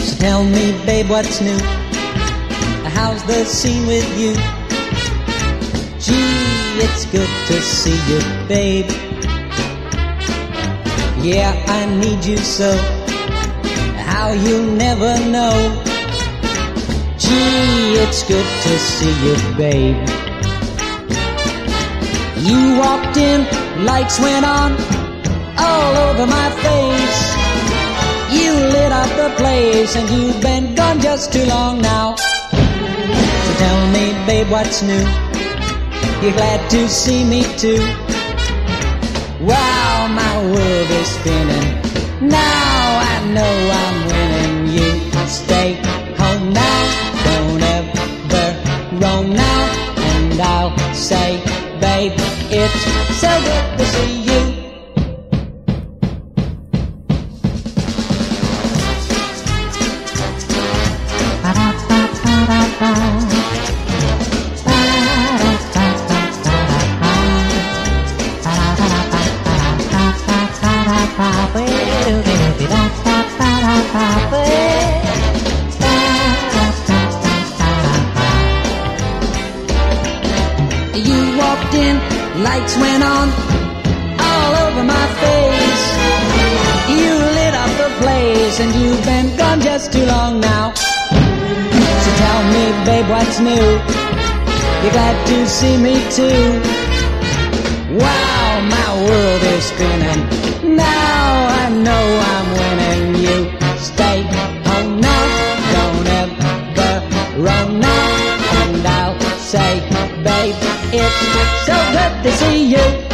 Tell me, babe, what's new? How's the scene with you? Gee, it's good to see you, babe. Yeah, I need you so. How you'll never know. Gee, it's good to see you, babe. You walked in, lights went on, all over my face. And you've been gone just too long now. So tell me, babe, what's new? You're glad to see me too. Wow, my world is spinning. Now I know I'm winning. You stay home now, don't ever roam now, and I'll say, babe, it's so good to see you. You walked in, lights went on, all over my face. You lit up the place, and you've been gone just too long now. So tell me, babe, what's new? You're glad to see me too. Wow, my world is spinning. Say, babe, it's so good to see you.